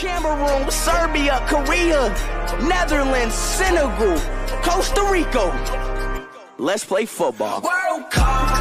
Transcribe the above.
Cameroon, Serbia, Korea, Netherlands, Senegal, Costa Rica. Let's play football. World Cup.